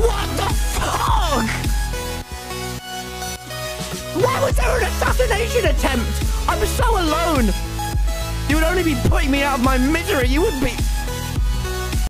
What the fuck? Why was there an assassination attempt? I'm so alone. You would only be putting me out of my misery. You would be...